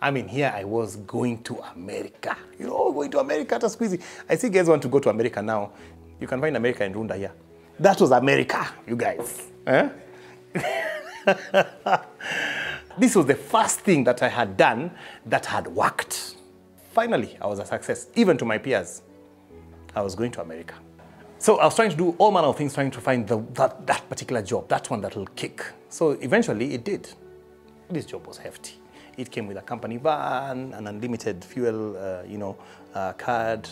I mean, here I was going to America. You know, going to America at a squeezy. I see guys want to go to America now. You can find America in Runda here. That was America, you guys. Eh? this was the first thing that I had done that had worked. Finally, I was a success, even to my peers. I was going to America. So I was trying to do all manner of things, trying to find the, that, that particular job, that one that will kick. So eventually it did. This job was hefty. It came with a company van, an unlimited fuel, uh, you know, uh, card,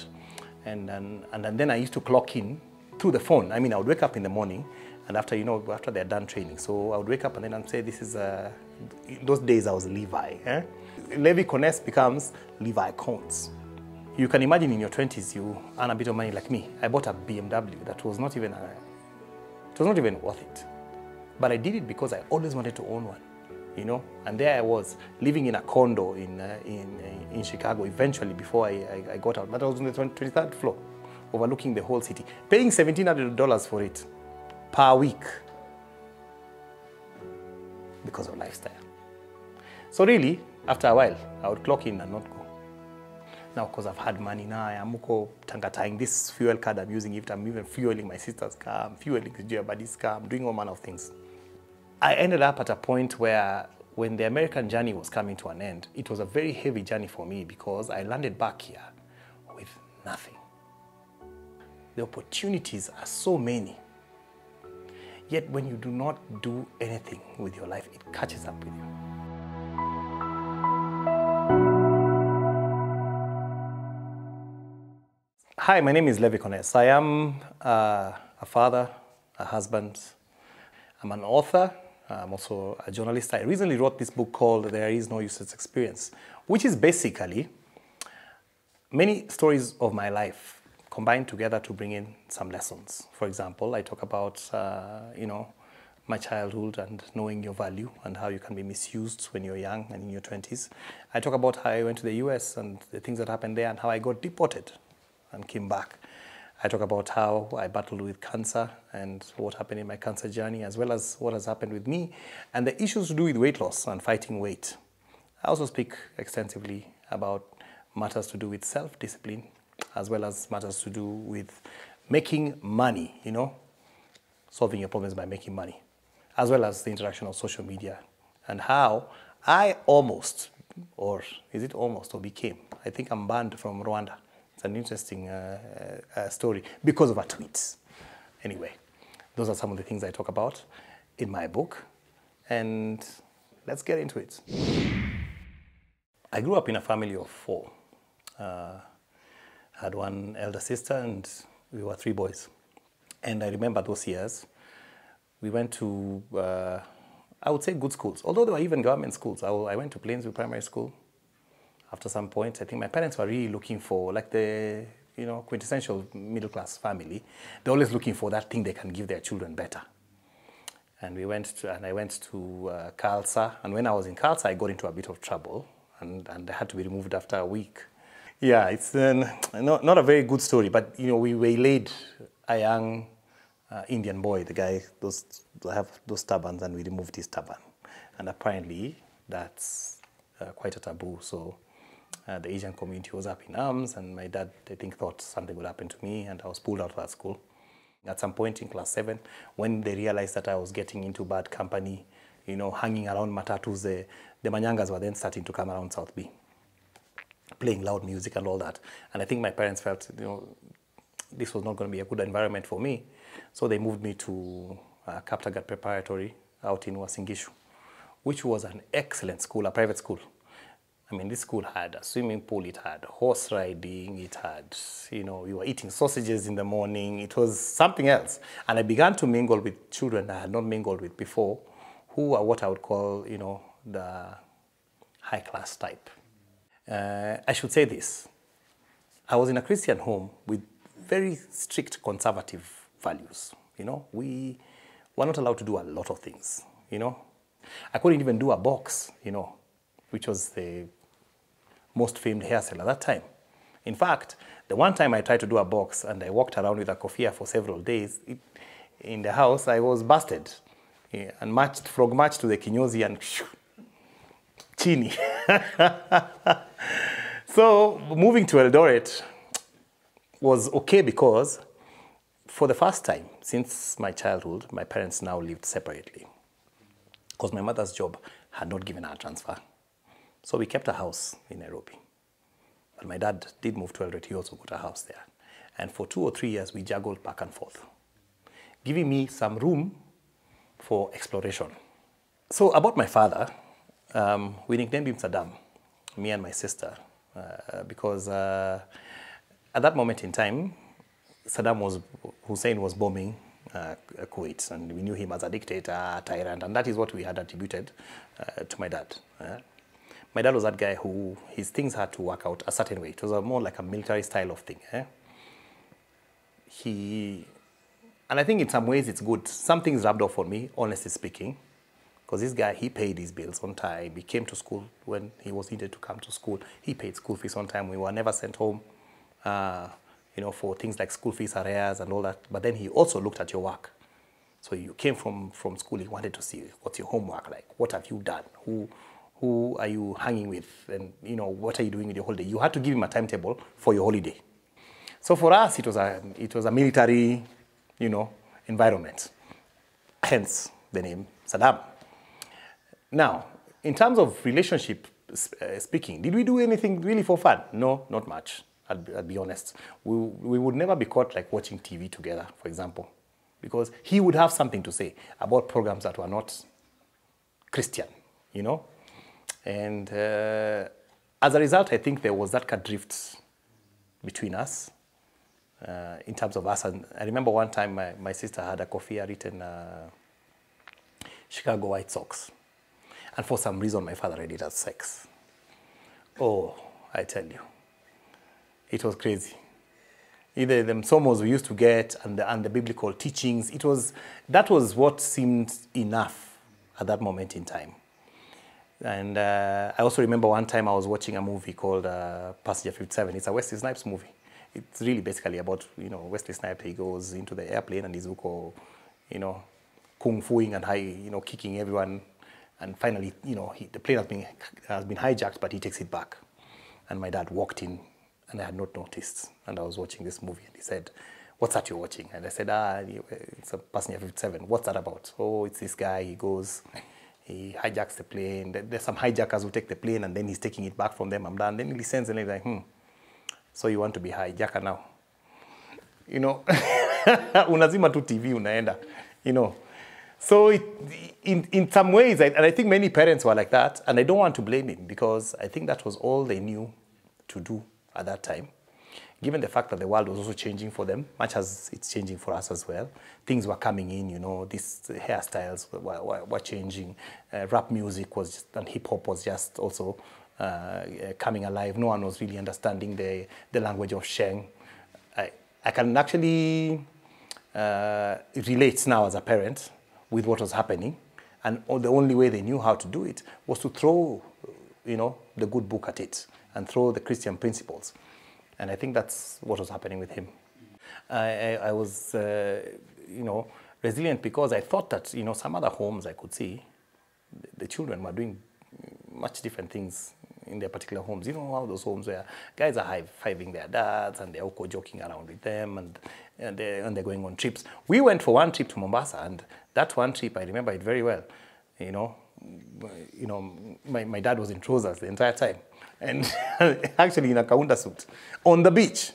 and, and, and then I used to clock in through the phone. I mean, I would wake up in the morning, and after, you know, after they're done training, so I would wake up and then I'd say, this is, uh, those days I was Levi. Eh? Levi Kones becomes Levi Cones. You can imagine in your 20s, you earn a bit of money like me. I bought a BMW that was not even, a, it was not even worth it. But I did it because I always wanted to own one, you know? And there I was, living in a condo in, uh, in, in Chicago eventually before I, I, I got out. But I was on the 23rd floor, overlooking the whole city, paying $1,700 for it per week because of lifestyle. So really, after a while, I would clock in and not go. Now, because I've had money now, I'm tangatying this fuel card I'm using it. I'm even fueling my sister's car, I'm fueling Buddy's car, I'm doing all manner of things. I ended up at a point where when the American journey was coming to an end, it was a very heavy journey for me because I landed back here with nothing. The opportunities are so many. Yet when you do not do anything with your life, it catches up with you. Hi, my name is Levi Kones. I am uh, a father, a husband. I'm an author. I'm also a journalist. I recently wrote this book called There Is No Useless Experience, which is basically many stories of my life combined together to bring in some lessons. For example, I talk about, uh, you know, my childhood and knowing your value and how you can be misused when you're young and in your 20s. I talk about how I went to the US and the things that happened there and how I got deported and came back. I talk about how I battled with cancer and what happened in my cancer journey, as well as what has happened with me and the issues to do with weight loss and fighting weight. I also speak extensively about matters to do with self discipline, as well as matters to do with making money, you know, solving your problems by making money, as well as the interaction of social media and how I almost, or is it almost, or became, I think I'm banned from Rwanda. An interesting uh, uh, story because of a tweet. Anyway, those are some of the things I talk about in my book, and let's get into it. I grew up in a family of four. Uh, I had one elder sister, and we were three boys. And I remember those years. We went to, uh, I would say, good schools, although there were even government schools. I, I went to Plainsview Primary School. After some point, I think my parents were really looking for, like the you know quintessential middle class family. They're always looking for that thing they can give their children better. And we went to, and I went to uh, Khalsa. And when I was in Khalsa, I got into a bit of trouble, and, and I had to be removed after a week. Yeah, it's uh, not, not a very good story, but you know, we waylaid a young uh, Indian boy, the guy, those have those turbans, and we removed his turban. And apparently, that's uh, quite a taboo. So uh, the Asian community was up in arms, and my dad, I think, thought something would happen to me, and I was pulled out of that school. At some point in class seven, when they realized that I was getting into bad company, you know, hanging around matatus, the, the manyangas were then starting to come around South B playing loud music and all that. And I think my parents felt, you know, this was not going to be a good environment for me. So they moved me to uh, Kaptagat Preparatory out in Uasin Gishu, which was an excellent school, a private school. I mean, this school had a swimming pool, it had horse riding, it had, you know, you were eating sausages in the morning. It was something else. And I began to mingle with children I had not mingled with before, who are what I would call, you know, the high class type. Uh, I should say this. I was in a Christian home with very strict conservative values. You know, we were not allowed to do a lot of things. You know, I couldn't even do a box. You know, which was the most famed hairstyle at that time. In fact, the one time I tried to do a box and I walked around with a kofia for several days it, in the house, I was busted yeah, and marched, frog marched to the kinyozi and chini. so moving to Eldoret was okay because for the first time since my childhood, my parents now lived separately because my mother's job had not given her a transfer. So we kept a house in Nairobi. But my dad did move to Eldoret. He also got a house there. And for two or three years, we juggled back and forth, giving me some room for exploration. So about my father, um, we nicknamed him Saddam, me and my sister, uh, because uh, at that moment in time, Saddam was, Hussein was bombing uh, Kuwait, and we knew him as a dictator, a tyrant, and that is what we had attributed uh, to my dad. My dad was that guy who his things had to work out a certain way. It was a more like a military style of thing. eh. He, and I think in some ways it's good. Some things rubbed off on me, honestly speaking, because this guy he paid his bills on time. He came to school when he was needed to come to school. He paid school fees on time. We were never sent home. Uh, you know, for things like school fees arrears and all that. But then he also looked at your work. So you came from, from school, he wanted to see what's your homework like, what have you done, who, who are you hanging with, and you know, what are you doing with your holiday. You had to give him a timetable for your holiday. So for us, it was a, it was a military, you know, environment. Hence the name Saddam. Now, in terms of relationship uh, speaking, did we do anything really for fun? No, not much. I'll be, I'll be honest. We, we would never be caught like watching TV together, for example, because he would have something to say about programs that were not Christian, you know? And uh, as a result, I think there was that kind of drift between us uh, in terms of us. And I remember one time my, my sister had a coffee written uh, Chicago White Sox. And for some reason, my father read it as sex. Oh, I tell you, it was crazy. Either the somos we used to get and the, and the biblical teachings, it was, that was what seemed enough at that moment in time. And uh, I also remember one time I was watching a movie called uh, Passenger 57. It's a Wesley Snipes movie. It's really basically about, you know, Wesley Snipes, he goes into the airplane and he's, all, you know, kung fuing and high, you know, kicking everyone. And finally, you know, he, the plane has been, has been hijacked, but he takes it back. And my dad walked in and I had not noticed. And I was watching this movie and he said, what's that you're watching? And I said, ah, it's a Passenger 57. What's that about? Oh, it's this guy. He goes, he hijacks the plane. There- There's some hijackers who take the plane and then he's taking it back from them. I'm done. Then he listens and he's like, hmm, so you want to be hijacker now? You know, unazima tu TV unaenda, you know. So it, in, in some ways, I, and I think many parents were like that, and I don't want to blame him because I think that was all they knew to do at that time. Given the fact that the world was also changing for them, much as it's changing for us as well, things were coming in, you know, these hairstyles were, were, were changing, uh, rap music was just, and hip hop was just also uh, uh, coming alive. No one was really understanding the, the language of Sheng. I, I can actually uh, relate now as a parent with what was happening. And the only way they knew how to do it was to throw, you know, the good book at it and throw the Christian principles. And I think that's what was happening with him. I, I, was, uh, you know, resilient because I thought that, you know, some other homes I could see, the children were doing much different things in their particular homes. You know how those homes where guys are high-fiving their dads and they're all joking around with them and, and, they're, and they're going on trips. We went for one trip to Mombasa and that one trip, I remember it very well. You know, you know, my, my dad was in trousers the entire time and actually in a kaunda suit on the beach.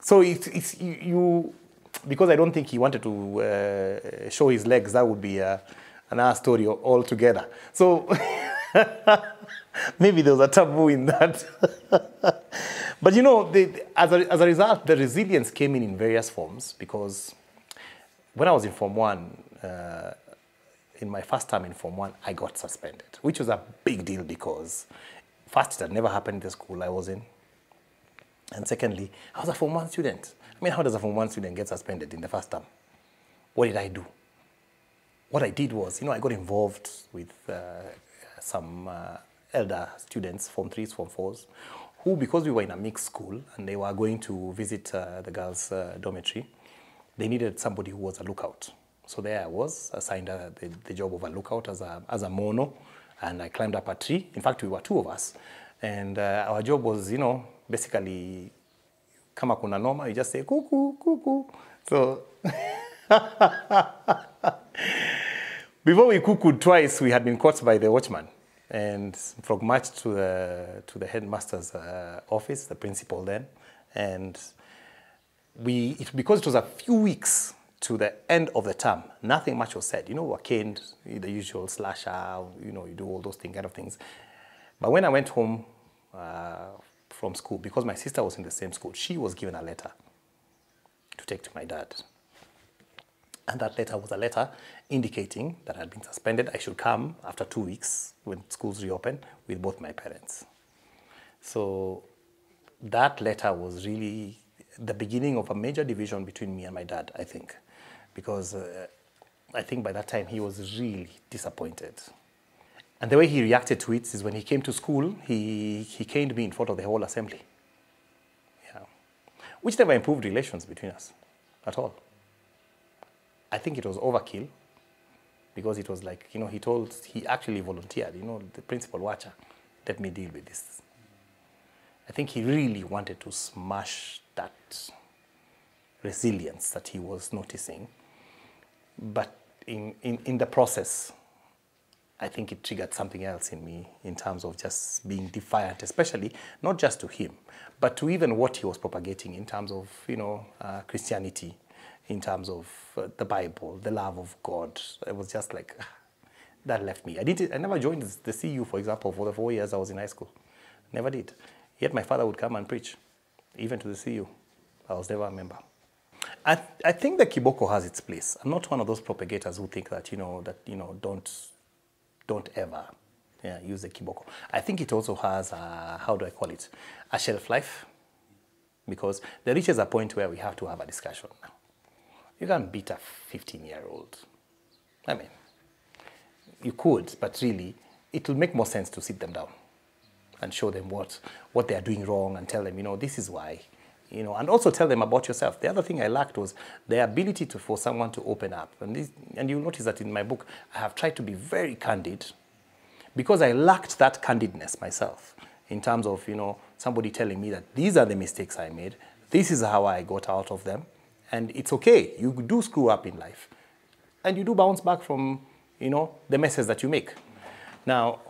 So it's, it's you, you, because I don't think he wanted to uh, show his legs, that would be uh, another story altogether. So maybe there was a taboo in that. but you know, the, as, a, as a result, the resilience came in in various forms because when I was in Form 1, uh, in my first term in Form 1, I got suspended, which was a big deal because first, it had never happened in the school I was in. And secondly, I was a Form 1 student. I mean, how does a Form 1 student get suspended in the first term? What did I do? What I did was, you know, I got involved with uh, some uh, elder students, Form 3s, Form 4s, who, because we were in a mixed school and they were going to visit uh, the girls' uh, dormitory, they needed somebody who was a lookout. So there I was, assigned uh, the, the job of a lookout as a, as a mono, And I climbed up a tree. In fact, we were two of us. And uh, our job was, you know, basically, kama kuna noma, you just say, cuckoo, cuckoo. So before we cuckooed twice, we had been caught by the watchman. And from March to the, to the headmaster's uh, office, the principal then. And we, it, because it was a few weeks to the end of the term, nothing much was said. You know, we were caned, the usual slasher, you know, you do all those kind of things. But when I went home uh, from school, because my sister was in the same school, she was given a letter to take to my dad. And that letter was a letter indicating that I had been suspended. I should come after two weeks when schools reopen with both my parents. So that letter was really the beginning of a major division between me and my dad, I think, because uh, I think by that time he was really disappointed. And the way he reacted to it is when he came to school, he, he caned me in front of the whole assembly. Yeah. Which never improved relations between us at all. I think it was overkill because it was like, you know, he told, he actually volunteered, you know, the principal watcher, let me deal with this. I think he really wanted to smash that resilience that he was noticing. But in, in, in the process, I think it triggered something else in me in terms of just being defiant, especially not just to him, but to even what he was propagating in terms of, you know, uh, Christianity, in terms of uh, the Bible, the love of God. It was just like, that left me. I, didn't, I never joined the CU, for example, for the four years I was in high school. Never did. Yet my father would come and preach, even to the CU. I was never a member. I, th- I think the Kiboko has its place. I'm not one of those propagators who think that, you know, that, you know, don't, don't ever yeah, use the Kiboko. I think it also has, a, how do I call it, a shelf life. Because there reaches a point where we have to have a discussion now. You can't beat a 15 year old. I mean, you could, but really, it will make more sense to sit them down and show them what, what they are doing wrong and tell them, you know, this is why. You know, and also tell them about yourself. The other thing I lacked was the ability to, for someone to open up. And, this, and you'll notice that in my book, I have tried to be very candid because I lacked that candidness myself in terms of, you know, somebody telling me that these are the mistakes I made, this is how I got out of them, and it's okay. You do screw up in life, and you do bounce back from, you know, the messes that you make. Now,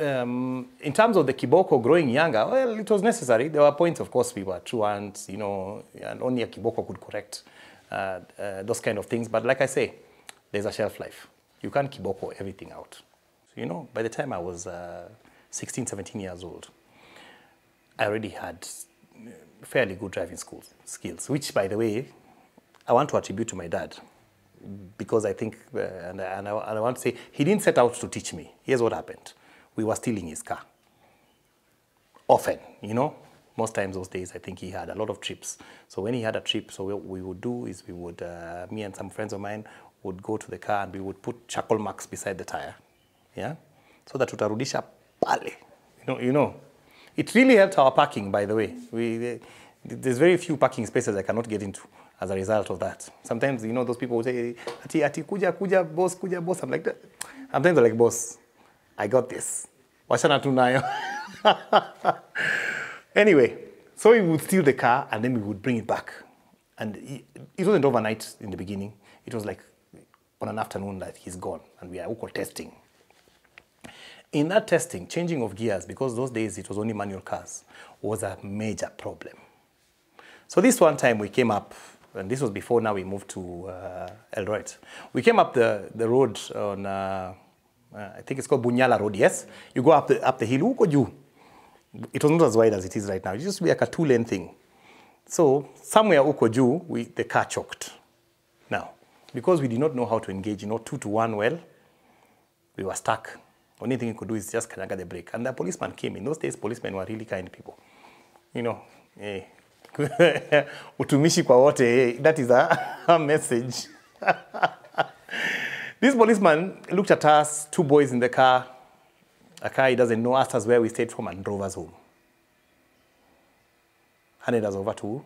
um, in terms of the kiboko growing younger, well, it was necessary. There were points, of course, we were true truants, you know, and only a kiboko could correct uh, uh, those kind of things. But like I say, there's a shelf life. You can't kiboko everything out. So, you know, by the time I was uh, 16, 17 years old, I already had fairly good driving skills, which, by the way, I want to attribute to my dad because I think, uh, and, and, I, and I want to say, he didn't set out to teach me. Here's what happened we were stealing his car. Often, you know, most times those days, I think he had a lot of trips. So when he had a trip, so what we would do is we would, uh, me and some friends of mine would go to the car and we would put charcoal marks beside the tire, yeah, so that tutarudisha pale. You know, you know, it really helped our parking. By the way, we there's very few parking spaces I cannot get into as a result of that. Sometimes, you know, those people will say, ati, ati, kuja, kuja, boss, kuja, boss. I'm like, sometimes they're like, boss, I got this. Anyway, so we would steal the car and then we would bring it back. And it wasn't overnight in the beginning. It was like on an afternoon that he's gone and we are all testing. In that testing, changing of gears, because those days it was only manual cars, was a major problem. So this one time we came up, and this was before now we moved to uh, Eldoret. We came up the, the road on, uh, uh, I think it's called Bunyala Road, yes? You go up the, up the hill, huko juu. It was not as wide as it is right now. It used to be like a two-lane thing. So somewhere huko juu, we, the car choked. Now, because we did not know how to engage, you know, two to one well, we were stuck. Only thing we could do is just kanyaga the brake. And the policeman came. In those days, policemen were really kind people. You know, eh, utumishi kwa wote, eh, that is a, a message. this policeman looked at us, two boys in the car, a car he doesn't know, asked us where we stayed from and drove us home. Handed us over to,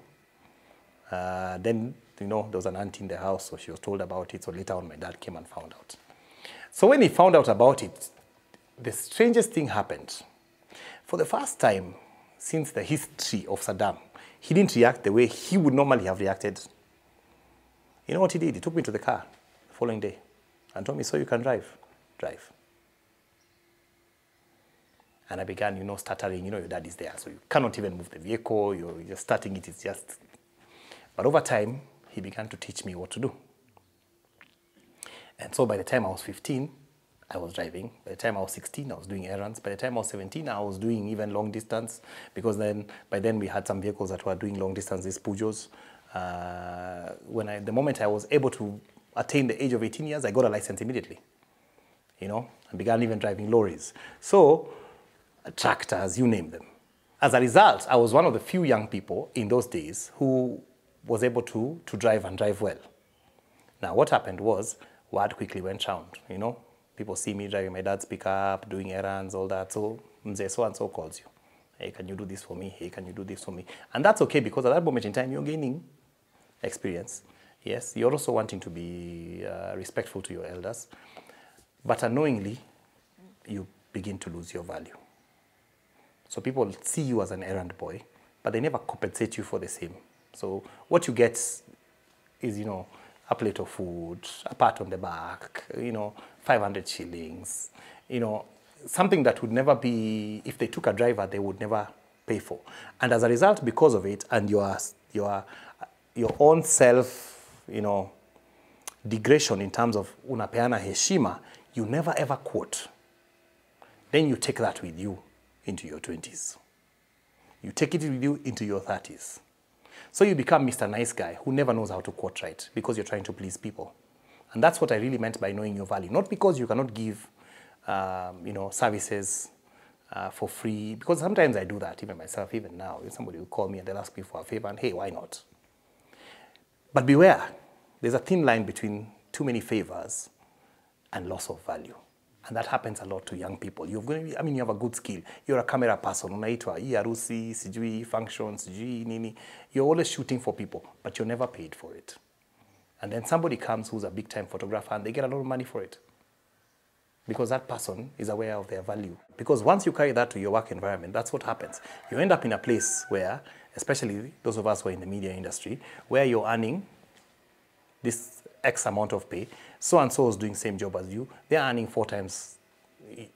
uh, then, you know, there was an auntie in the house, so she was told about it. So later on, my dad came and found out. So when he found out about it, the strangest thing happened. For the first time since the history of Saddam, he didn't react the way he would normally have reacted. You know what he did? He took me to the car the following day and told me, So you can drive. Drive. And I began, you know, stuttering. You know, your dad is there, so you cannot even move the vehicle. You're just starting it. It's just. But over time, he began to teach me what to do. And so by the time I was 15, I was driving. By the time I was 16, I was doing errands. By the time I was 17, I was doing even long distance because then by then we had some vehicles that were doing long distance, these Peugeots. Uh, when I, the moment I was able to attain the age of 18 years, I got a license immediately. You know, and began even driving lorries. So, uh, tractors, you name them. As a result, I was one of the few young people in those days who was able to, to drive and drive well. Now, what happened was, word quickly went round, you know. People see me driving my dad's pickup, doing errands, all that. So, so-and-so calls you. Hey, can you do this for me? Hey, can you do this for me? And that's okay because at that moment in time, you're gaining experience. Yes, you're also wanting to be uh, respectful to your elders. But unknowingly, you begin to lose your value. So people see you as an errand boy, but they never compensate you for the same. So what you get is, you know, a plate of food, a pat on the back, you know, 500 shillings, you know, something that would never be, if they took a driver, they would never pay for. And as a result, because of it, and your, your, your own self, you know, degradation in terms of unapeana heshima, you never ever quote. Then you take that with you into your 20s. You take it with you into your 30s. So you become Mr. Nice Guy who never knows how to quote right because you're trying to please people. And that's what I really meant by knowing your value. Not because you cannot give, um, you know, services uh, for free. Because sometimes I do that, even myself, even now. If somebody will call me and they'll ask me for a favor, and hey, why not? But beware, there's a thin line between too many favors and loss of value. And that happens a lot to young people. Be, I mean, you have a good skill. You're a camera person. Unaitwa hii harusi, sijui functions, sijui nini. You're always shooting for people, but you're never paid for it. And then somebody comes who's a big time photographer and they get a lot of money for it. Because that person is aware of their value. Because once you carry that to your work environment, that's what happens. You end up in a place where, especially those of us who are in the media industry, where you're earning this X amount of pay, so and so is doing same job as you, they're earning four times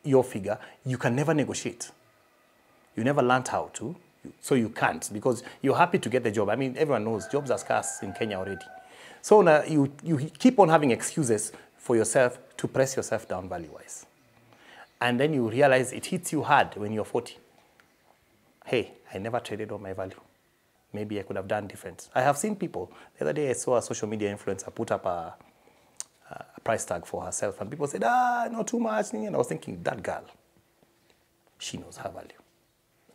your figure, you can never negotiate. You never learned how to, so you can't because you're happy to get the job. I mean, everyone knows jobs are scarce in Kenya already. So now you, you keep on having excuses for yourself to press yourself down value-wise. And then you realize it hits you hard when you're 40. Hey, I never traded on my value. Maybe I could have done different. I have seen people. The other day I saw a social media influencer put up a, a price tag for herself, and people said, ah, not too much. And I was thinking, that girl, she knows her value.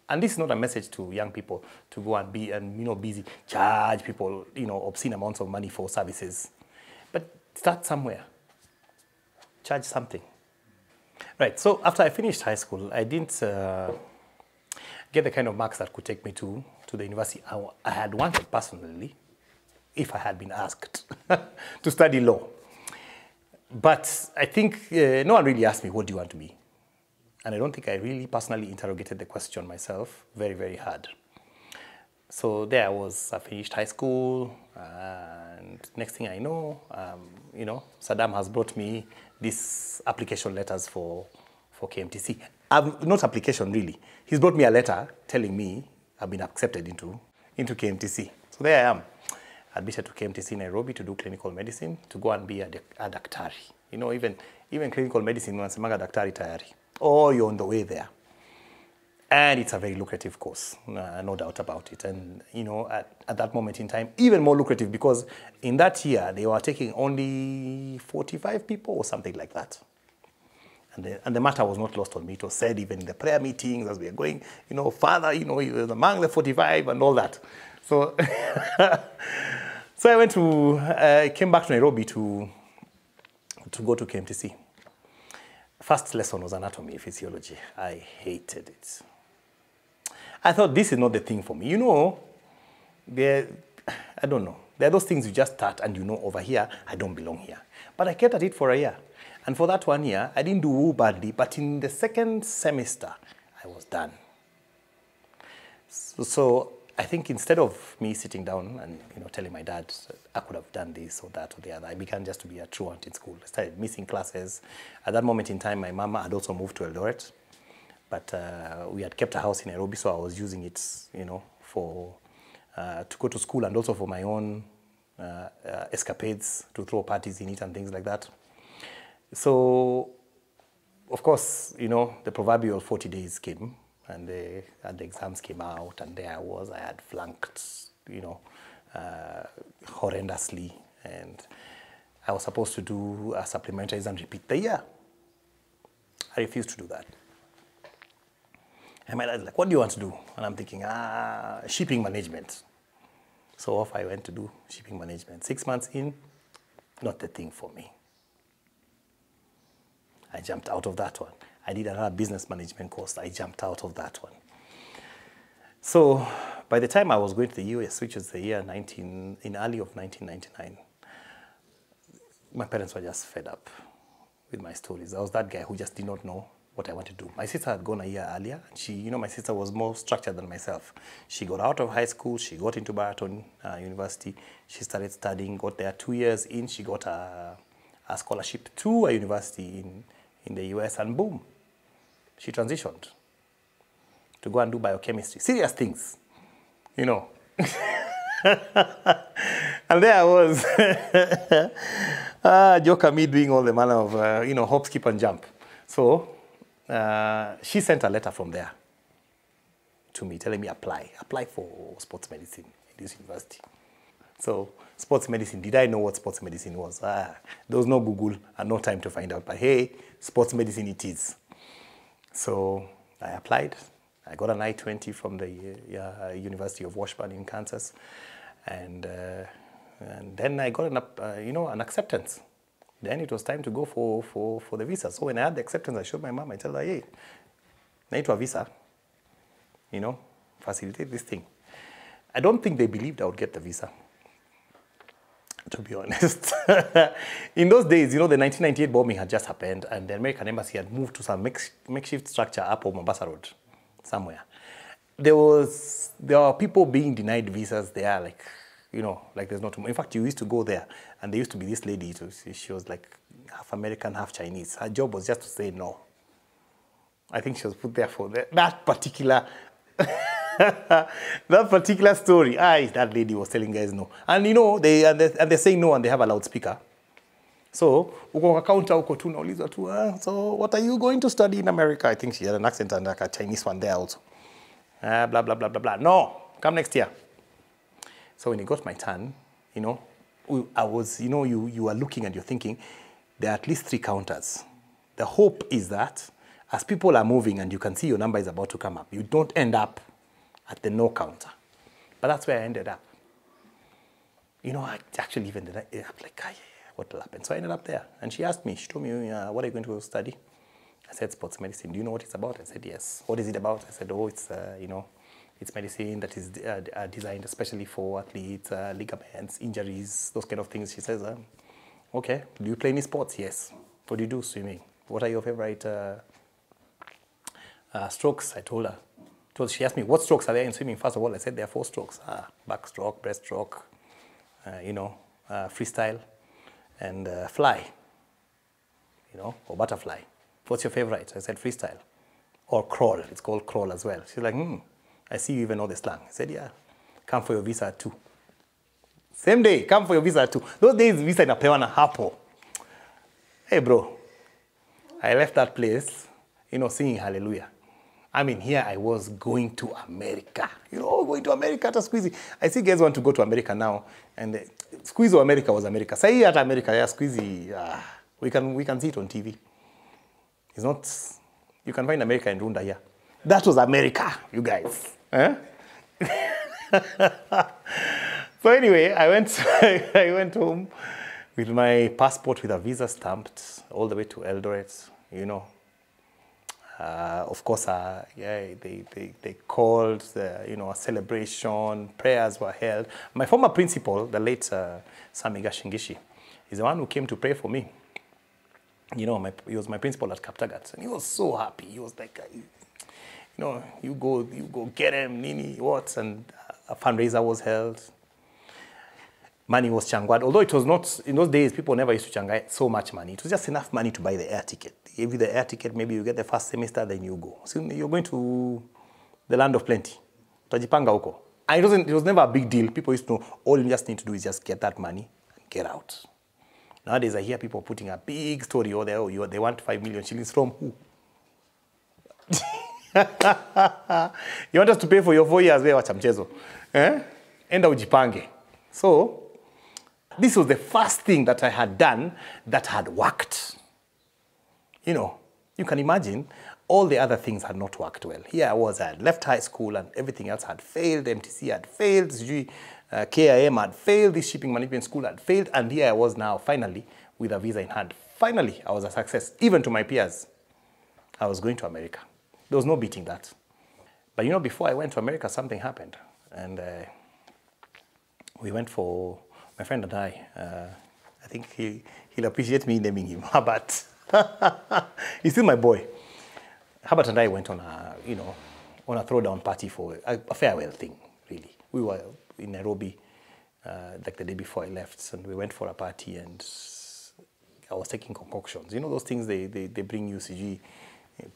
And this is not a message to young people to go and be and you know busy charge people you know obscene amounts of money for services, but start somewhere. Charge something. Right. So after I finished high school, I didn't uh, get the kind of marks that could take me to to the university I, I had wanted personally, if I had been asked to study law. But I think uh, no one really asked me, what do you want to be? And I don't think I really personally interrogated the question myself very, very hard. So there I was, I finished high school, and next thing I know, um, you know, Saddam has brought me these application letters for, for KMTC. Um, not application really. He's brought me a letter telling me I've been accepted into, into KMTC. So there I am, admitted to KMTC Nairobi to do clinical medicine, to go and be a, a daktari. You know, even, even clinical medicine, wanasemaga daktari tayari. Or you're on the way there. And it's a very lucrative course, uh, no doubt about it. And, you know, at, at that moment in time, even more lucrative because in that year, they were taking only 45 people or something like that. And the, and the matter was not lost on me. It was said even in the prayer meetings as we were going, you know, Father, you know, he was among the 45 and all that. So, so I went to, I uh, came back to Nairobi to, to go to KMTC. First lesson was anatomy, physiology. I hated it. I thought this is not the thing for me. You know, there, I don't know. There are those things you just start and you know over here, I don't belong here. But I kept at it for a year. And for that one year, I didn't do badly, but in the second semester, I was done. So, so I think instead of me sitting down and you know telling my dad I could have done this or that or the other, I began just to be a truant in school. I started missing classes. At that moment in time, my mama had also moved to Eldoret, but uh, we had kept a house in Nairobi, so I was using it, you know, for uh, to go to school and also for my own uh, uh escapades to throw parties in it and things like that. So, of course, you know, the proverbial 40 days came and the, and the exams came out, and there I was. I had flunked, you know, uh, horrendously, and I was supposed to do a supplementary and repeat the year. I refused to do that. And my dad's like, what do you want to do? And I'm thinking, ah, shipping management. So off I went to do shipping management. Six months in, not the thing for me. I jumped out of that one. I did another business management course. I jumped out of that one. So by the time I was going to the US, which was the year 19, in early of 1999, my parents were just fed up with my stories. I was that guy who just did not know what I wanted to do. My sister had gone a year earlier, and she, you know, my sister was more structured than myself. She got out of high school, she got into Baraton uh, University, she started studying, got there two years in, she got a, a scholarship to a university in, in the US, and boom, she transitioned to go and do biochemistry. Serious things, you know. and there I was, ah, Joker me doing all the manner of, uh, you know, hop, skip, and jump. So uh, she sent a letter from there to me telling me apply, apply for sports medicine in this university. So sports medicine, did I know what sports medicine was? Ah, there was no Google and no time to find out. But hey, sports medicine it is. So I applied. I got an I-20 from the uh, University of Washburn in Kansas. And, uh, and then I got an, uh, you know, an acceptance. Then it was time to go for, for, for the visa. So when I had the acceptance, I showed my mom, I told her, hey, naitwa visa, you know, facilitate this thing. I don't think they believed I would get the visa to be honest. in those days, you know, the 1998 bombing had just happened and the American embassy had moved to some makeshift structure up on Mombasa Road, somewhere. There was, there were people being denied visas there, like, you know, like there's not, in fact, you used to go there and there used to be this lady, she was like half American, half Chinese. Her job was just to say no. I think she was put there for that particular that particular story, I that lady was telling guys no. And you know, they and, they, and they're saying no and they have a loudspeaker. So, uko counter uko tu naulizwa tu, ah, so what are you going to study in America? I think she had an accent and like a Chinese one there also. Uh, blah, blah, blah, blah, blah. No, come next year. So when it got my turn, you know, I was, you know, you, you are looking and you're thinking, there are at least three counters. The hope is that as people are moving and you can see your number is about to come up, you don't end up at the no counter. But that's where I ended up. You know, I actually even did I, I'm like, ah, yeah, what will happen? So I ended up there. And she asked me, she told me, uh, what are you going to study? I said, sports medicine. Do you know what it's about? I said, yes. What is it about? I said, oh, it's, uh, you know, it's medicine that is uh, uh designed especially for athletes, uh, ligaments, injuries, those kind of things. She says, um, okay, do you play any sports? Yes. What do you do? Swimming. What are your favorite uh, strokes? I told her. So she asked me, what strokes are there in swimming? First of all, I said there are four strokes. Ah, backstroke, breaststroke, uh, you know, uh, freestyle, and uh, fly, you know, or butterfly. What's your favorite? I said freestyle. Or crawl. It's called crawl as well. She's like, hmm, I see you even know the slang. I said, yeah, come for your visa too. Same day, come for your visa too. Those days, visa inapewana hapo. Hey, bro, I left that place, you know, singing hallelujah. I mean, here I was going to America. You know, going to America to squeezy. I see guys want to go to America now, and the squeeze of America was America. Say at America, yeah, squeezy. Uh, we can we can see it on TV. It's not. You can find America in Runda here. That was America, you guys. Eh? so anyway, I went I went home with my passport with a visa stamped all the way to Eldoret. You know, uh, of course, uh, yeah, they, they, they called, the, you know, a celebration, prayers were held. My former principal, the late uh, Sami Gashingishi, is the one who came to pray for me. you know, my, he was my principal at Kaptagat, and he was so happy. He was like, uh, you know, you go, you go get him, Nini, what? And a fundraiser was held. Money was changwad, although it was not, in those days, people never used to changa so much money. It was just enough money to buy the air ticket. They give you the air ticket, maybe you get the first semester, then you go. So you're going to the land of plenty. Tajipanga uko. And it, wasn't, it was never a big deal. People used to know all you just need to do is just get that money and get out. Nowadays, I hear people putting a big story, oh, they, oh, you, they want 5 million shillings from who? you want us to pay for your four years, wewe wacha mchezo. Eh? Enda ujipange. So, this was the first thing that I had done that had worked. You know, you can imagine all the other things had not worked well. Here I was, I had left high school and everything else had failed. MTC had failed, uh, KIM had failed, this shipping management school had failed, and here I was now finally with a visa in hand. Finally, I was a success, even to my peers. I was going to America. There was no beating that. But you know, before I went to America, something happened. And uh, we went for, my friend and I, uh, I think he, he'll appreciate me naming him, Herbert. He's still my boy. Herbert and I went on a, you know, on a throwdown party for a, a farewell thing, really. We were in Nairobi, uh, like the day before I left, and we went for a party and I was taking concoctions. You know those things they, they, they bring you, CG,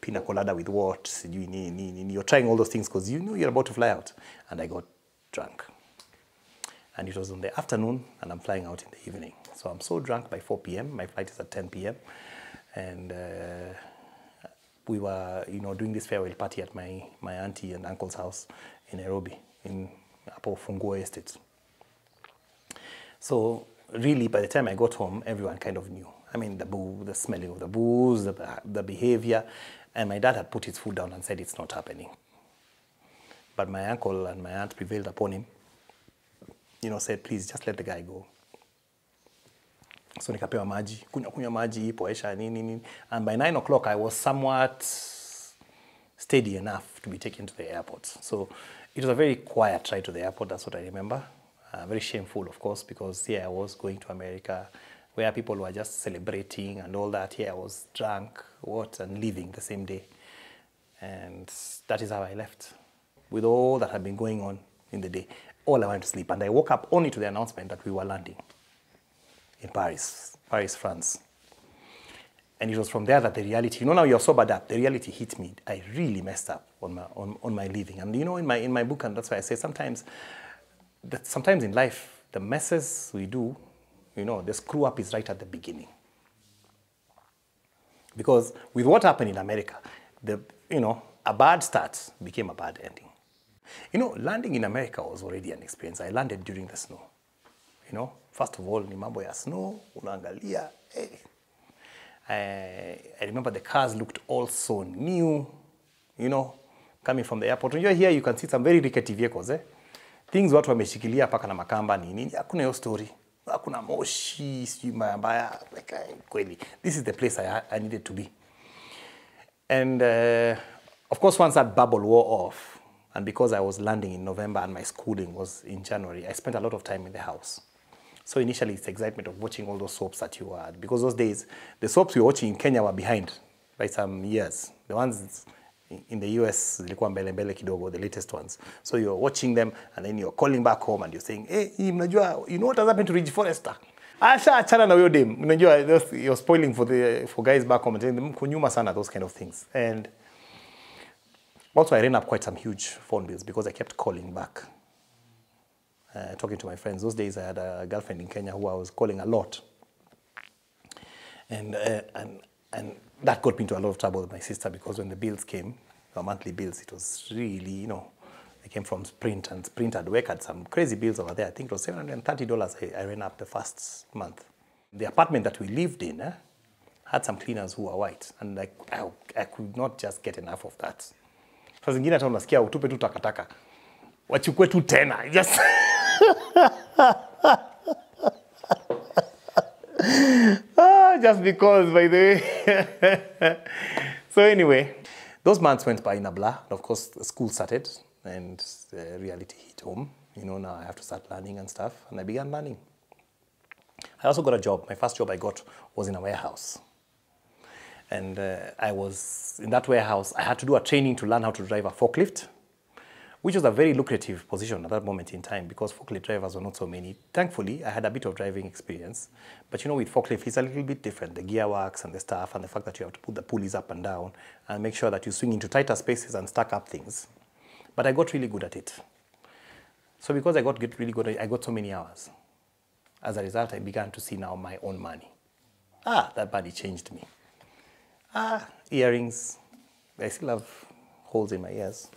pina colada with what, CG, you're trying all those things because you know you're about to fly out. And I got drunk. And it was in the afternoon and I'm flying out in the evening. So I'm so drunk by 4 p.m. My flight is at 10 p.m. And uh, we were, you know, doing this farewell party at my, my auntie and uncle's house in Nairobi, in Apo Funguo Estate. So really, by the time I got home, everyone kind of knew. I mean, the boo, the smelling of the booze, the, the behavior, and my dad had put his foot down and said it's not happening. But my uncle and my aunt prevailed upon him. You know, said, please just let the guy go. So nikapewa maji, kunywa kunywa maji, poesha nini nini. And by nine o'clock I was somewhat steady enough to be taken to the airport. So it was a very quiet ride to the airport, that's what I remember. Uh, very shameful, of course, because here I was going to America where people were just celebrating and all that. Here I was drunk, what, and leaving the same day. And that is how I left. With all that had been going on in the day, all I wanted to sleep. And I woke up only to the announcement that we were landing in Paris, Paris, France. And it was from there that the reality, you know, now you're sobered up, the reality hit me. I really messed up on my, on, on my leaving. And you know, in my, in my book, and that's why I say sometimes, that sometimes in life, the messes we do, you know, the screw up is right at the beginning. Because with what happened in America, the, you know, a bad start became a bad ending. You know, landing in America was already an experience. I landed during the snow. You know, first of all, ni mambo ya snow, unaangalia, hey. I, I remember the cars looked all so new, you know, coming from the airport. You're here, you can see some very rickety vehicles, eh? Things watu wameshikilia paka na makamba ni nini, hakuna hiyo story. Hakuna moshi, sijui mbaya mbaya. Like, I, kweli, this is the place I, I needed to be. And uh, of course, once that bubble wore off, and because I was landing in November and my schooling was in January, I spent a lot of time in the house. So initially, it's the excitement of watching all those soaps that you had. Because those days, the soaps we were watching in Kenya were behind by some years. The ones in the US, the latest ones. So you're watching them, and then you're calling back home and you're saying, hey, you know what has happened to Ridge Forrester? Asha achana na you're spoiling for, the, for guys back home telling them, sana, those kind of things. And also, I ran up quite some huge phone bills because I kept calling back uh, talking to my friends. Those days I had a girlfriend in Kenya who I was calling a lot. And, uh, and, and that got me into a lot of trouble with my sister because when the bills came, the monthly bills, it was really, you know, they came from Sprint and Sprint had worked some crazy bills over there. I think it was $730 I, I ran up the first month. The apartment that we lived in eh, had some cleaners who were white and like, I, I could not just get enough of that. Saa zingine hata unasikia utupe tu takataka wachukue tu tena yes. ah, just because, by the way. so anyway, those months went by in a blur. Of course, school started and the reality hit home. You know, now I have to start learning and stuff. And I began learning. I also got a job. My first job I got was in a warehouse. And uh, I was in that warehouse. I had to do a training to learn how to drive a forklift, which was a very lucrative position at that moment in time because forklift drivers were not so many. Thankfully, I had a bit of driving experience. But you know, with forklift, it's a little bit different. The gear works and the stuff and the fact that you have to put the pulleys up and down and make sure that you swing into tighter spaces and stack up things. But I got really good at it. So because I got really good, I got so many hours. As a result, I began to see now my own money. Ah, that money changed me. Ah, earrings. I still have holes in my ears.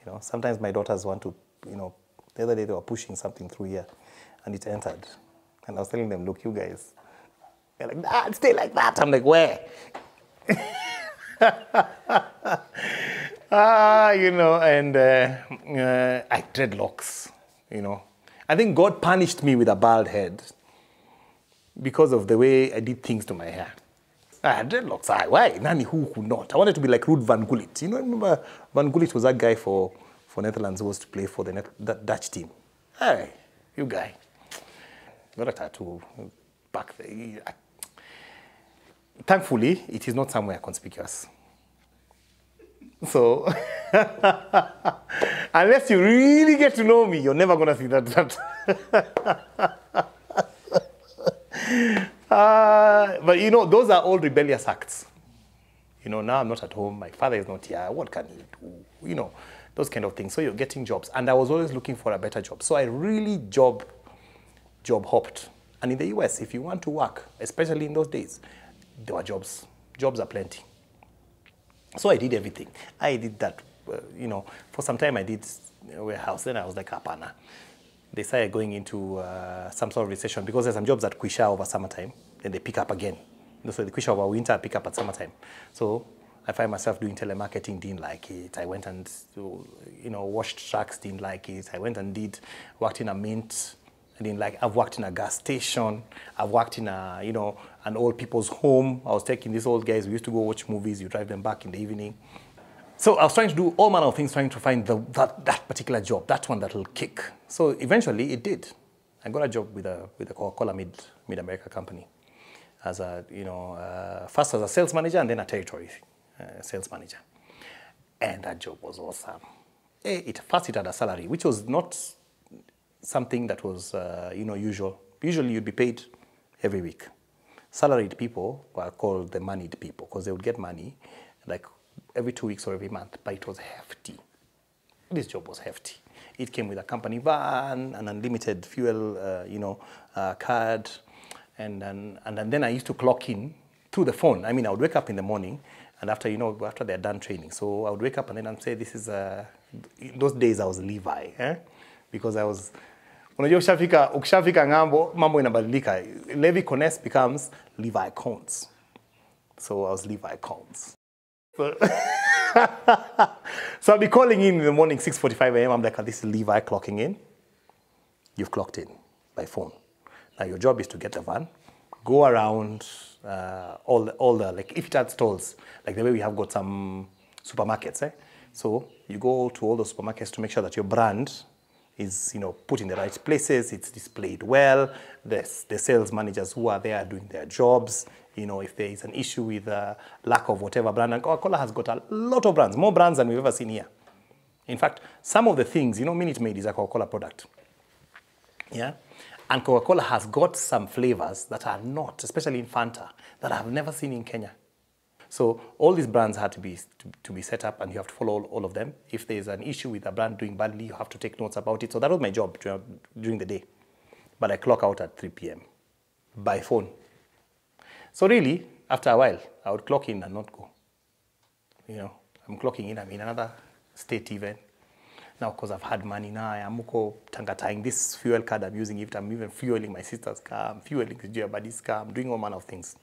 You know, sometimes my daughters want to, you know, the other day they were pushing something through here and it entered. And I was telling them, look, you guys, they're like, Dad, stay like that. I'm like, where? ah, you know, and uh, uh, I dreadlocks, you know. I think God punished me with a bald head because of the way I did things to my hair. Ah, I had dreadlocks. I, why? Nani, who could not? I wanted to be like Ruud van Gullit. You know, remember Van Gullit was that guy for, for Netherlands who was to play for the Net, that Dutch team. Hey, you guy. Got a tattoo back there. Thankfully, it is not somewhere conspicuous. So, unless you really get to know me, you're never going to see that. that. uh, but you know, those are all rebellious acts. You know, now I'm not at home, my father is not here, what can he do? You know, those kind of things. So you're getting jobs. And I was always looking for a better job. So I really job, job hopped. And in the US, if you want to work, especially in those days, there were jobs. Jobs are plenty. So I did everything. I did that, uh, you know, for some time I did warehouse. Then I was like, a apana. They started going into uh, some sort of recession because there's some jobs that quit over summertime, then they pick up again. So they quit over winter, pick up at summertime. So I find myself doing telemarketing, didn't like it. I went and, you know, washed trucks, didn't like it. I went and did, worked in a mint, I didn't like, I've worked in a gas station. I've worked in a, you know, an old people's home. I was taking these old guys. We used to go watch movies. You drive them back in the evening. So I was trying to do all manner of things, trying to find the, that, that particular job, that one that will kick. So eventually it did. I got a job with a, with a Coca-Cola Mid, Mid-America company as a, you know, uh, first as a sales manager and then a territory uh, sales manager. And that job was awesome. It, first it had a salary, which was not something that was, uh, you know, usual. Usually you'd be paid every week. Salaried people were called the moneyed people because they would get money like every two weeks or every month, but it was hefty. This job was hefty. It came with a company van, an unlimited fuel, uh, you know, uh, card, and, and, and then I used to clock in through the phone. I mean, I would wake up in the morning, and after, you know, after they're done training, so I would wake up and then I'd say, this is, uh, in those days I was Levi, eh? because I was unajua ukishafika ukishafika ng'ambo mambo inabadilika levi Kones becomes levi cones so i was levi cones so, i'll be calling in in the morning 6.45 a.m i'm like this is levi clocking in you've clocked in by phone now your job is to get the van go around uh, all the, all the like if it had stalls like the way we have got some supermarkets eh? so you go to all the supermarkets to make sure that your brand is you know put in the right places, it's displayed well. There's the sales managers who are there are doing their jobs. You know, if there is an issue with uh, lack of whatever brand, and Coca-Cola has got a lot of brands, more brands than we've ever seen here. In fact, some of the things, you know, Minute Maid is a Coca-Cola product. Yeah? And Coca-Cola has got some flavors that are not, especially in Fanta, that I've never seen in Kenya. So all these brands had to be, to, to, be set up and you have to follow all, all, of them. If there's an issue with a brand doing badly, you have to take notes about it. So that was my job during the day. But I clock out at 3 p.m. by phone. So really, after a while, I would clock in and not go. You know, I'm clocking in, I'm in another state even. Now, because I've had money now, I'm tangatying this fuel card I'm using it. I'm even fueling my sister's car, I'm fueling the buddy's car, I'm doing all manner of things.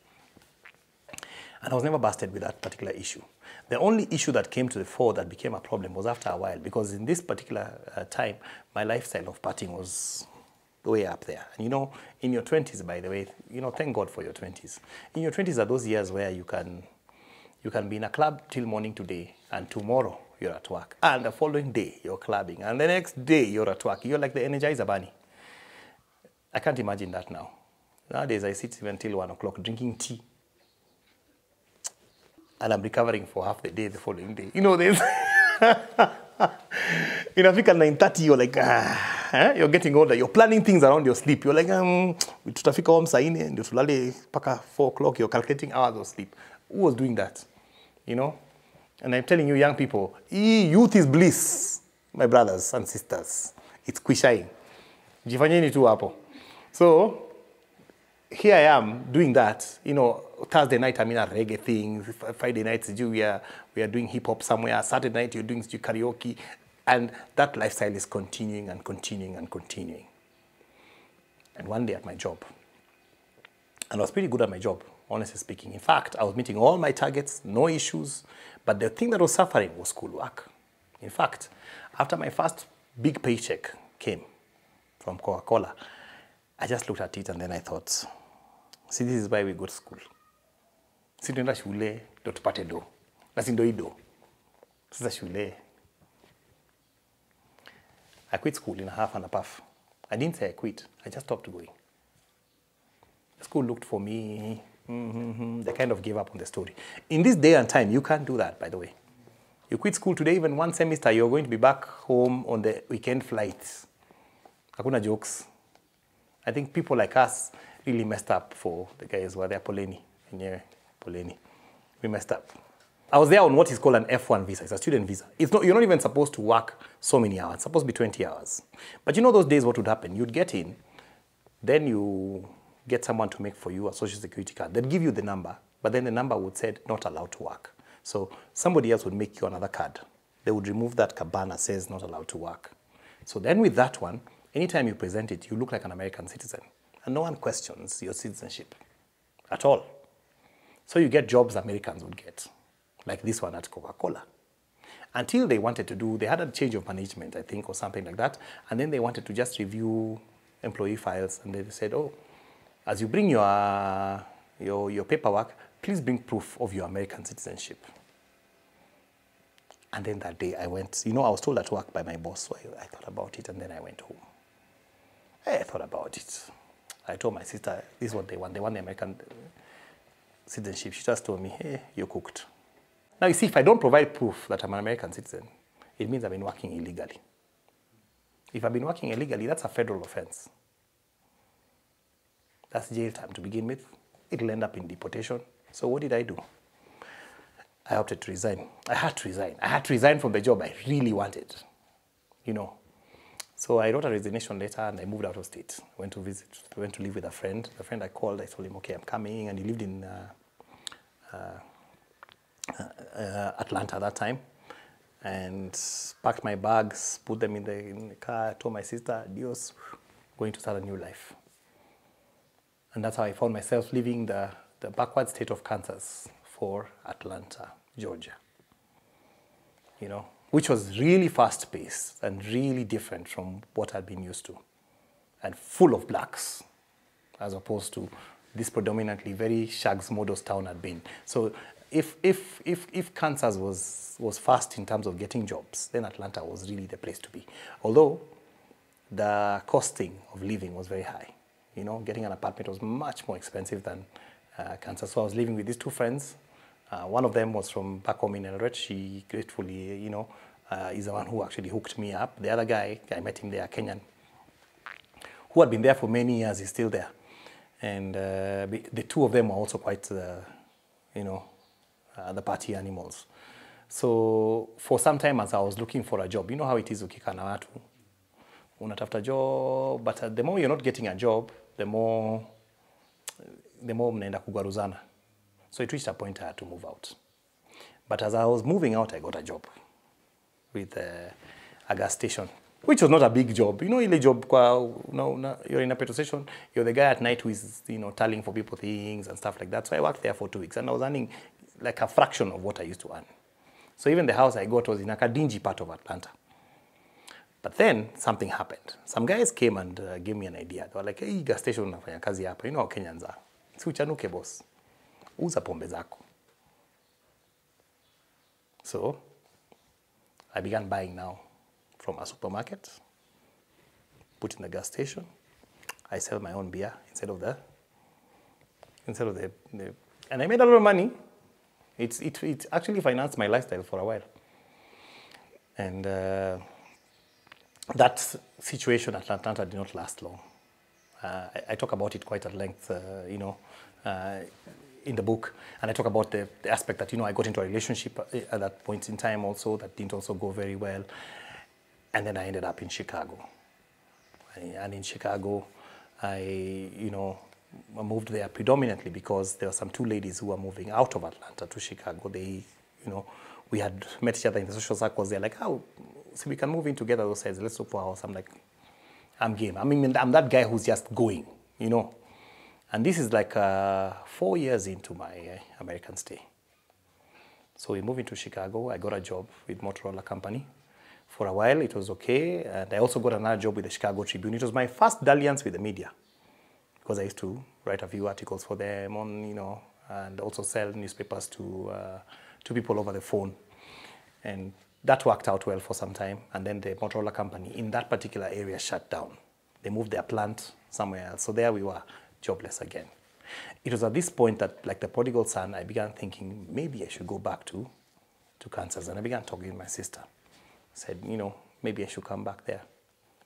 And I was never busted with that particular issue. The only issue that came to the fore that became a problem was after a while, because in this particular uh, time, my lifestyle of partying was way up there. And you know, in your 20s, by the way, you know, thank God for your 20s. In your 20s are those years where you can, you can be in a club till morning today, and tomorrow you're at work. And the following day, you're clubbing. And the next day, you're at work. You're like the Energizer Bunny. I can't imagine that now. Nowadays, I sit even till 1 o'clock drinking tea and I'm recovering for half the day the following day. You know this. inafika 9:30 you're like ah, eh? you're getting older. You're planning things around your sleep. You're like um, tutafika home saa nne ndio tulale mpaka 4 o'clock. You're calculating hours of sleep. Who was doing that? You know? And i'm telling you young people hii youth is bliss my brothers and sisters. It's quishaing jifanyeni tu hapo. So here I am doing that. You know, Thursday night I'm in a reggae thing. Friday nights you we are we are doing hip hop somewhere. Saturday night you're doing karaoke, and that lifestyle is continuing and continuing and continuing. And one day at my job, and I was pretty good at my job, honestly speaking. In fact, I was meeting all my targets, no issues. But the thing that was suffering was schoolwork. In fact, after my first big paycheck came from Coca-Cola, I just looked at it and then I thought, see, this is why we go to school. Si tunaenda shule na do. Sasa shule. I quit school in a half and a puff. I didn't say I quit. I just stopped going. The school looked for me. mhm, They kind of gave up on the story. In this day and time, you can't do that, by the way. You quit school today, even one semester, you're going to be back home on the weekend flights. Hakuna jokes. I think people like us really messed up for the guys who are there, Poleni. Poleni. We messed up. I was there on what is called an F1 visa. It's a student visa. It's not, you're not even supposed to work so many hours. It's supposed to be 20 hours. But you know those days what would happen? You'd get in, then you get someone to make for you a social security card. They'd give you the number, but then the number would say not allowed to work. So somebody else would make you another card. They would remove that cabana says not allowed to work. So then with that one, anytime you present it, you look like an American citizen. And no one questions your citizenship at all. So you get jobs Americans would get, like this one at Coca-Cola. Until they wanted to do, they had a change of management, I think, or something like that. And then they wanted to just review employee files. And they said, oh, as you bring your, your, your paperwork, please bring proof of your American citizenship. And then that day I went, you know, I was told at work by my boss, so I, I thought about it and then I went home. I thought about it. I told my sister, this is what they want. They want the American citizenship. She just told me, hey, you're cooked. Now, you see, if I don't provide proof that I'm an American citizen, it means I've been working illegally. If I've been working illegally, that's a federal offense. That's jail time to begin with. It'll end up in deportation. So, what did I do? I opted to resign. I had to resign. I had to resign from the job I really wanted, you know. So I wrote a resignation letter and I moved out of state. Went to visit, went to live with a friend. The friend I called, I told him, okay, I'm coming. And he lived in uh, uh, Uh, Atlanta at that time. And packed my bags, put them in the, in the car, told my sister, adios, going to start a new life. And that's how I found myself leaving the, the backward state of Kansas for Atlanta, Georgia. You know, which was really fast paced and really different from what I'd been used to, and full of blacks, as opposed to this predominantly very shags modest town had been. So if, if, if, if Kansas was, was fast in terms of getting jobs, then Atlanta was really the place to be. Although the costing of living was very high. You know, getting an apartment was much more expensive than uh, Kansas. So I was living with these two friends. Uh, one of them was from back home in Eldoret. She gratefully, you know, uh, is the one who actually hooked me up. The other guy, I met him there, Kenyan, who had been there for many years, is still there. And uh, the two of them were also quite, uh, you know, uh, the party animals. So for some time as I was looking for a job, you know how it is ukikaa na watu, unatafuta job, but uh, the more you're not getting a job, the more the more mnaenda kugwaruzana. So it reached a point I had to move out. But as I was moving out, I got a job with uh, a gas station, which was not a big job. You know, ile job kwa, no, no, you're in a petrol station, you're the guy at night who is, you know, telling for people things and stuff like that. So I worked there for two weeks and I was earning like a fraction of what I used to earn. So even the house I got was in a dingy part of Atlanta. But then something happened. Some guys came and uh, gave me an idea. They were like, hey, gas station unafanya kazi hapa. You know how Kenyans are. Si uchanuke boss. Uza pombe zako. So I began buying now from a supermarket, put in the gas station. I sell my own beer instead of the instead of the, the and I made a lot of money. It's, it, it actually financed my lifestyle for a while. And uh, that situation at Atlanta did not last long. Uh, I, I, talk about it quite at length, uh, you know, uh, in the book. And I talk about the, the, aspect that, you know, I got into a relationship at that point in time also that didn't also go very well. And then I ended up in Chicago. And in Chicago, I, you know, moved there predominantly because there were some two ladies who were moving out of Atlanta to Chicago. They, you know, we had met each other in the social circles. They're like, oh, so we can move in together. Those says, let's look for a house. I'm like, I'm game. I mean, I'm that guy who's just going, you know. And this is like uh, four years into my uh, American stay. So we moved into Chicago. I got a job with Motorola Company. For a while, it was okay. And I also got another job with the Chicago Tribune. It was my first dalliance with the media because I used to write a few articles for them on, you know, and also sell newspapers to, uh, to people over the phone. And that worked out well for some time. And then the Motorola company in that particular area shut down. They moved their plant somewhere else. So there we were, jobless again. It was at this point that, like the prodigal son, I began thinking maybe I should go back to, to Kansas. And I began talking to my sister. Said, you know, maybe I should come back there.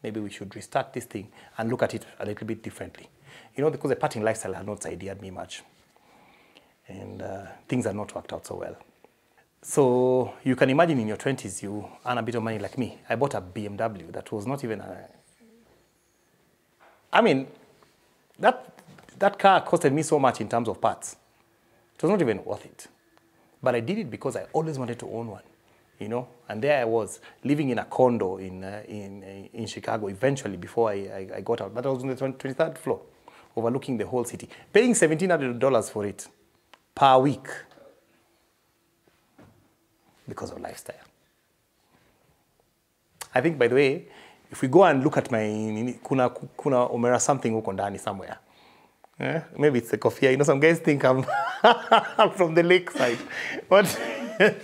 Maybe we should restart this thing and look at it a little bit differently. You know, because the partying lifestyle had not ideated me much. And uh, things had not worked out so well. So you can imagine in your 20s, you earn a bit of money like me. I bought a BMW that was not even a. I mean, that, that car costed me so much in terms of parts. It was not even worth it. But I did it because I always wanted to own one, you know? And there I was, living in a condo in, uh, in, uh, in Chicago eventually before I, I, I, got out. But I was on the 23rd floor, overlooking the whole city, paying $1,700 for it per week because of lifestyle. I think, by the way, if we go and look at my kuna kuna omera something huko ndani somewhere. Yeah? Maybe it's a coffee. You know, some guys think I'm, I'm from the lakeside, but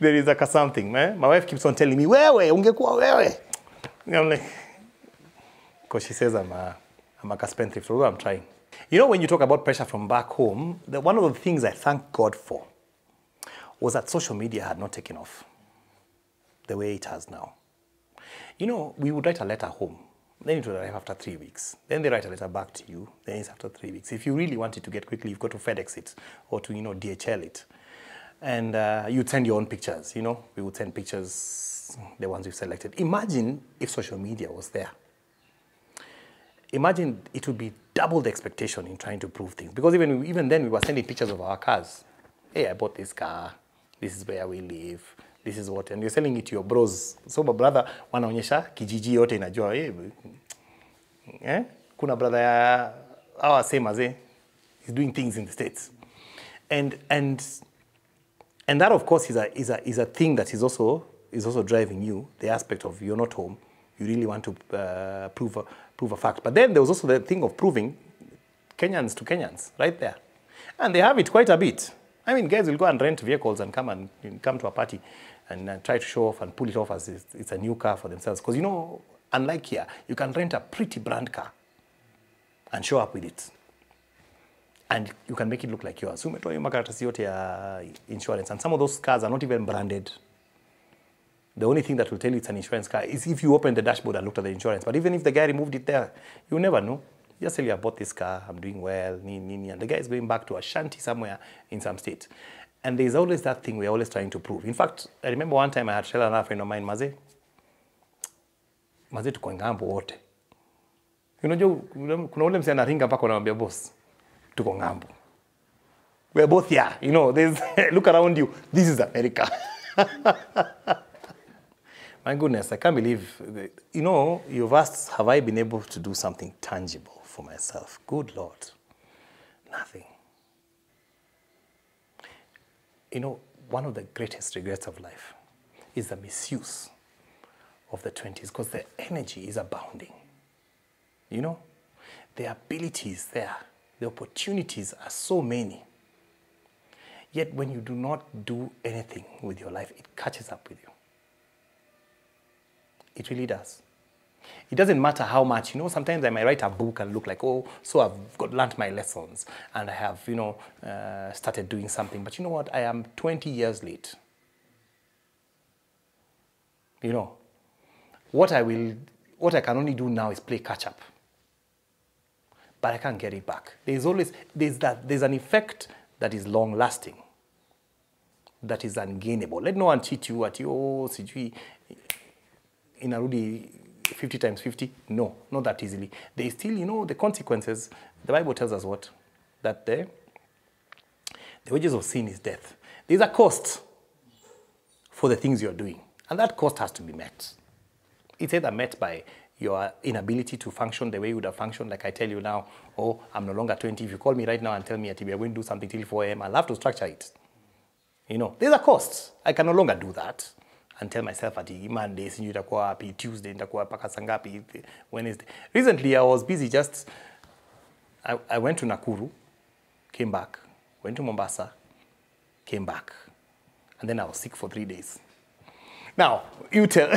there is like a something. Man. My wife keeps on telling me, wewe ungekuwa wewe. I'm like, because she says I'm a, I'm a spendthrift. Although I'm trying. You know, when you talk about pressure from back home, the, one of the things I thank God for was that social media had not taken off the way it has now. You know, we would write a letter home, then it would arrive after three weeks. Then they write a letter back to you, then it's after three weeks. If you really want it to get quickly, you've got to FedEx it or to, you know, DHL it. And uh, you'd send your own pictures, you know, we would send pictures, the ones we've selected. Imagine if social media was there. Imagine it would be double the expectation in trying to prove things. Because even, even then, we were sending pictures of our cars. Hey, I bought this car this is where we live, this is what, and you're selling it to your bros. So my brother wanaonyesha kijiji yote inajua eh, kuna brother ya our same as eh, he's doing things in the states, and and and that of course is a is a is a thing that is also is also driving you the aspect of you're not home, you really want to uh, prove a, prove a fact. But then there was also the thing of proving Kenyans to Kenyans right there, and they have it quite a bit. I mean, guys will go and rent vehicles and come and come to a party and uh, try to show off and pull it off as it's, it's a new car for themselves. Because you know, unlike here, you can rent a pretty brand car and show up with it. And you can make it look like yours. So umetoa hiyo makaratasi insurance. And some of those cars are not even branded. The only thing that will tell you it's an insurance car is if you open the dashboard and look at the insurance. But even if the guy removed it there, you never know just tell you I bought this car, I'm doing well, nini, nini. And the guy is going back to a shanty somewhere in some state. And there's always that thing we're always trying to prove. In fact, I remember one time I had tell another friend of mine, Maze, Maze tuko ng'ambo wote. Unajua kuna ule msee anaringa mpaka unamwambia boss, tuko ng'ambo. We're both here, you know, there's look around you. This is America. My goodness, I can't believe, you know, you've asked, have I been able to do something tangible for myself? Good Lord, nothing. You know, one of the greatest regrets of life is the misuse of the 20s because the energy is abounding. You know, the ability is there, the opportunities are so many. Yet, when you do not do anything with your life, it catches up with you. It really does. It doesn't matter how much, you know, sometimes I might write a book and look like, oh, so I've got learned my lessons and I have, you know, uh, started doing something. But you know what? I am 20 years late. You know, what I will, what I can only do now is play catch up. But I can't get it back. There's always, there's that, there's an effect that is long lasting that is ungainable. Let no one cheat you at oh, sijui inarudi 50 times 50. No, not that easily. They still, you know, the consequences. The Bible tells us what? That the, the wages of sin is death. There's a cost for the things you're doing, and that cost has to be met. It's either met by your inability to function the way you would have functioned. Like I tell you now, oh, I'm no longer 20. If you call me right now and tell me that we are going to do something till 4 a.m., I'll have to structure it. You know, there's a cost. I can no longer do that and tell myself ati Monday sijui itakuwa wapi, Tuesday nitakuwa paka saa Wednesday. Recently I was busy just I, I went to Nakuru, came back, went to Mombasa, came back. And then I was sick for three days. Now, you tell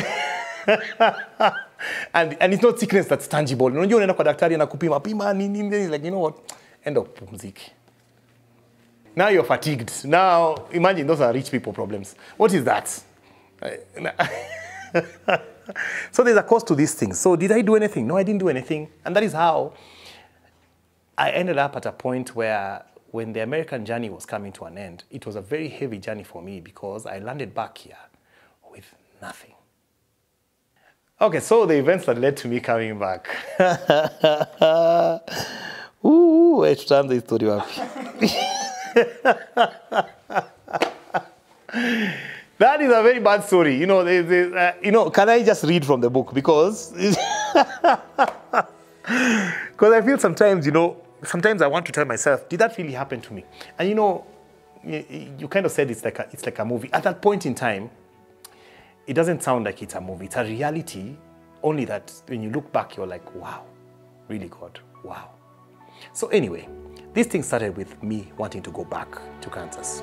and, and it's not sickness that's tangible. Unajua unaenda kwa daktari anakupima pima nini nini like you know what? End of pumziki. Now you're fatigued. Now, imagine those are rich people problems. What is that? so there's a cost to these things. So did I do anything? No, I didn't do anything. And that is how I ended up at a point where when the American journey was coming to an end, it was a very heavy journey for me because I landed back here with nothing. Okay, so the events that led to me coming back. Ooh, tutaanza story wapi? that is a very bad story. You know, they, they, uh, you know, can I just read from the book because because I feel sometimes, you know, sometimes I want to tell myself, did that really happen to me? And you know, you, kind of said it's like a, it's like a movie. At that point in time, it doesn't sound like it's a movie. It's a reality. Only that when you look back, you're like, wow, really God, wow. So anyway, this thing started with me wanting to go back to Kansas.